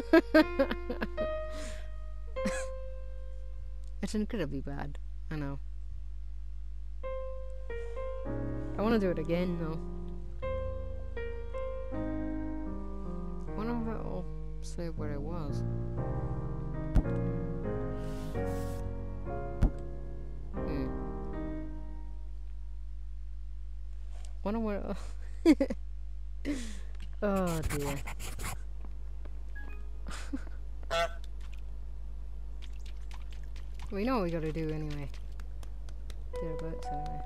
it's incredibly bad. I know. I want to do it again though. Wonder if it'll say where it was. Hmm. Wonder where. oh dear. we know what we gotta do anyway. Thereabouts anyway.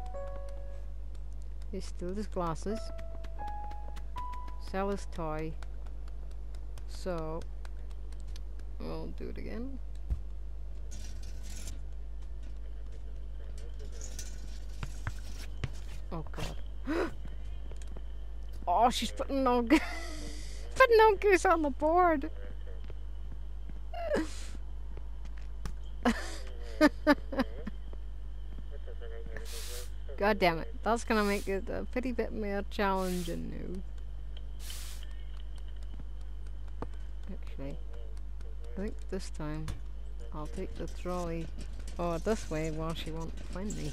He steals his glasses. Sell his toy. So we'll do it again. Oh god. oh, she's putting no putting no goose on the board. God damn it. That's gonna make it a pretty bit more challenging now. Actually, I think this time I'll take the trolley oh this way while she won't find me.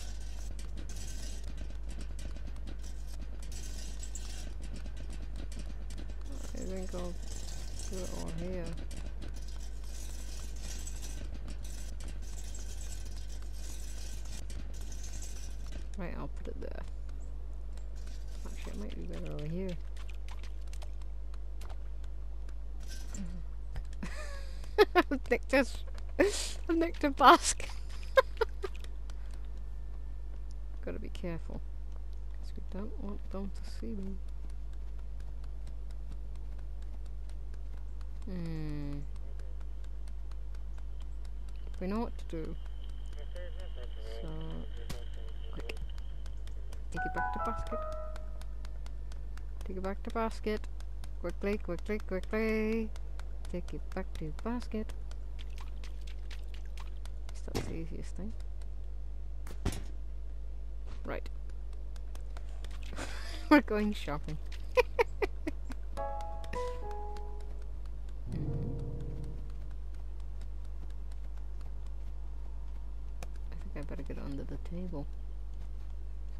I think I'll do it all here. Right, I'll put it there. Actually, it might be better over here. I've nicked a, I've nicked a basket. Gotta be careful. Because we don't want them to see me. Hmm. We know what to do. So, quick. Take it back to basket. Take it back to basket. Quickly, quickly, quickly. Take it back to basket. That's the easiest thing. Right. We're going shopping. I think I better get under the table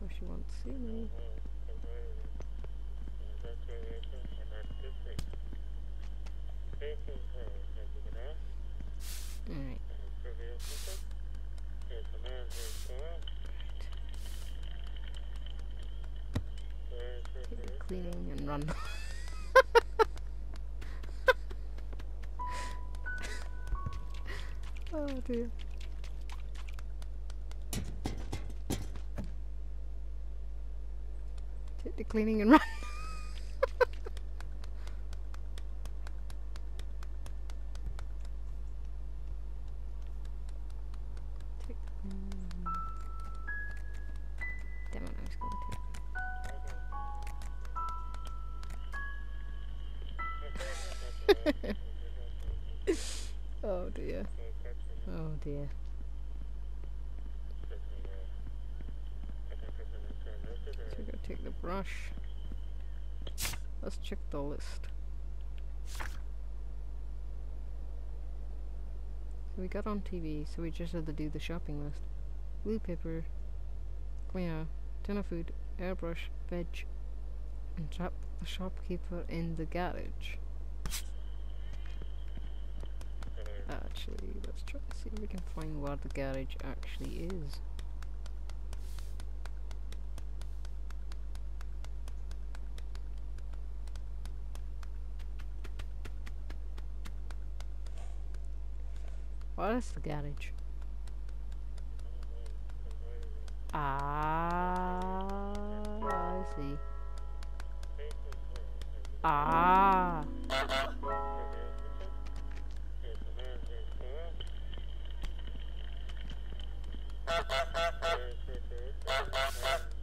so she won't see me. Alright. Cleaning and run. oh dear. The cleaning and run. Take the cleaning and run. Damn it, I was going to. oh dear. Oh dear. So we gotta take the brush. Let's check the list. So we got on TV, so we just had to do the shopping list. Blue paper, oh, yeah, tin of food, airbrush, veg, and trap the shopkeeper in the garage. Actually, let's try to see if we can find where the garage actually is. What is the garage? Ah, I see. Ah.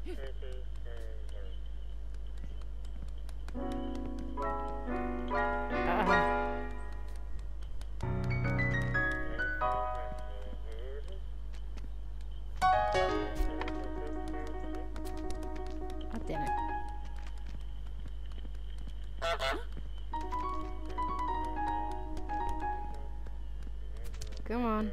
damn it. Come on.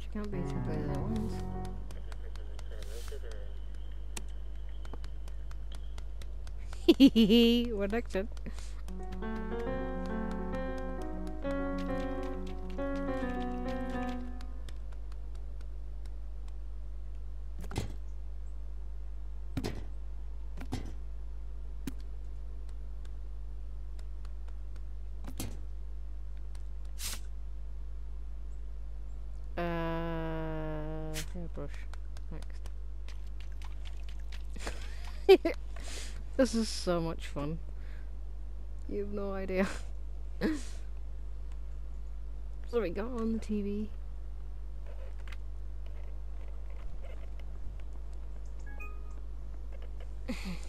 She can't by the ones. what action? Uh, hairbrush. Next. this is so much fun. You have no idea. so we got on the TV.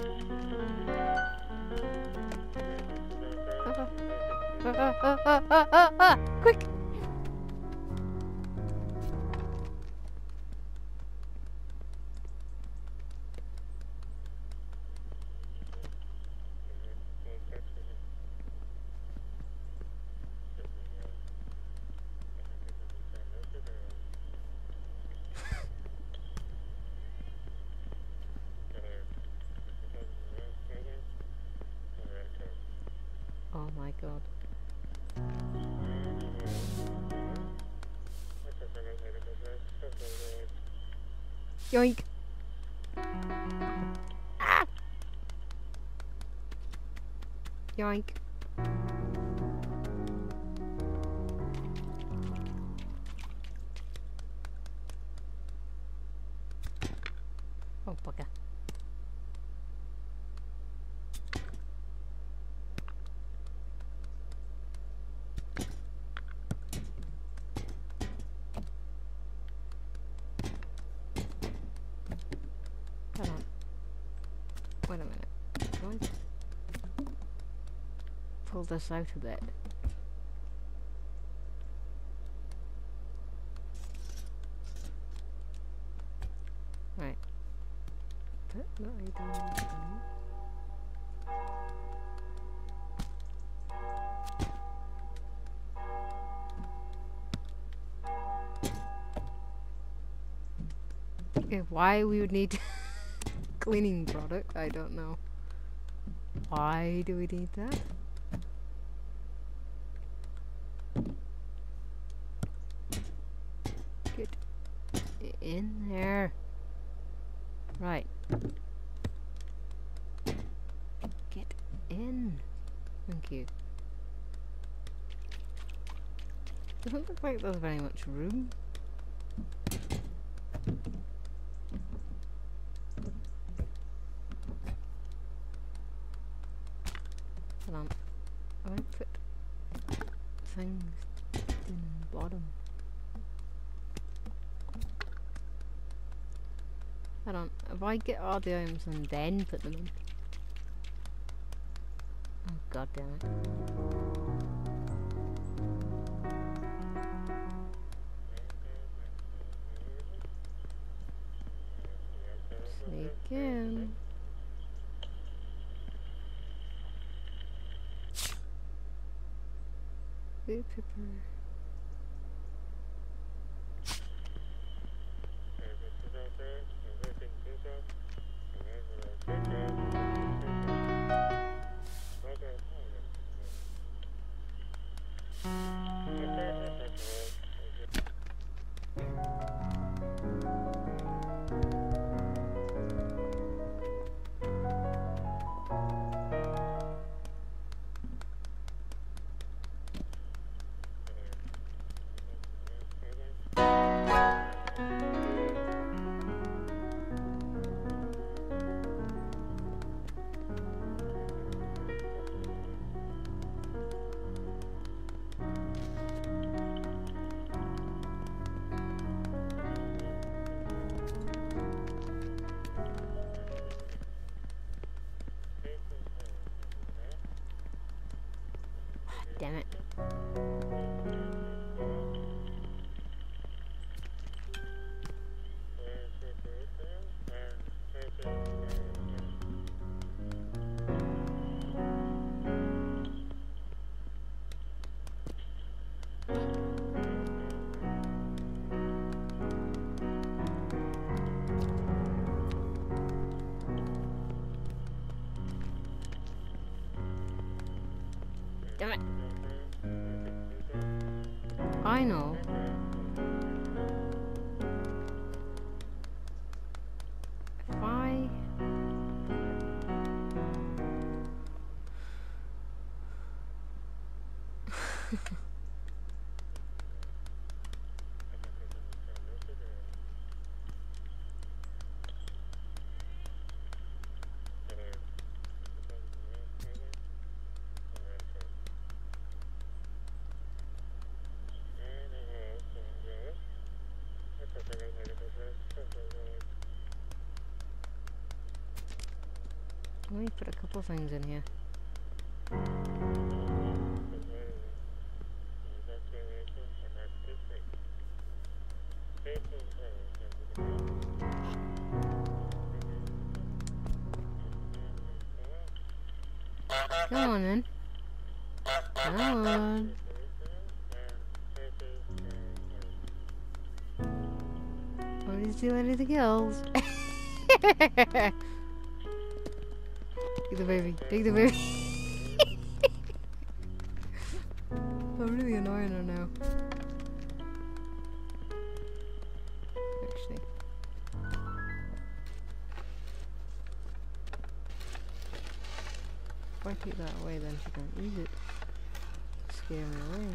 Ah, ah, ah, ah, ah, ah, ah, quick! Oh my god. Yoink! Ah! Yoink. Pull this out a bit? Right. Put why we would need cleaning product, I don't know. Why do we need that? In there. Right. Get in. Thank you. Doesn't look like there's very much room. Hold on. I put things in the bottom. Hold on. If I get all the items and then put them in. Oh god damn it. Sneak in. Blue pepper. Damn it. I Let me put a couple things in here. Come on then. Come on. Is do anything else? Take the baby. Take the baby. I'm really annoying her now. Actually. If I keep that away then she can't use it. Scare me away.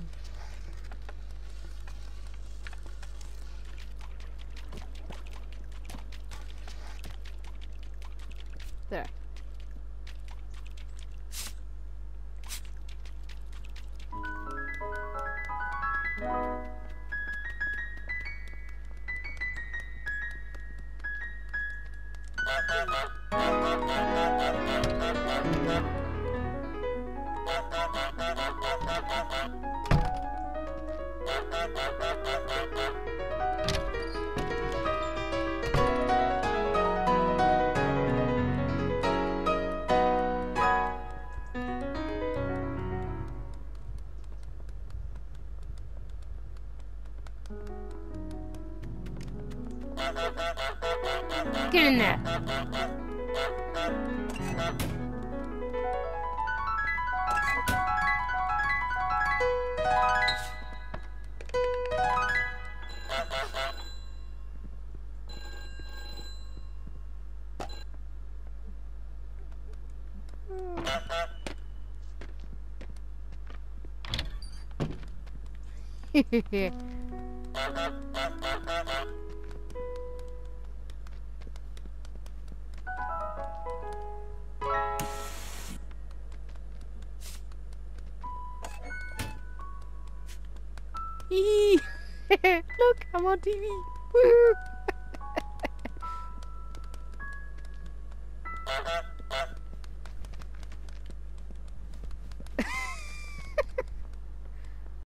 Get in there. Look, I'm on TV. Woohoo!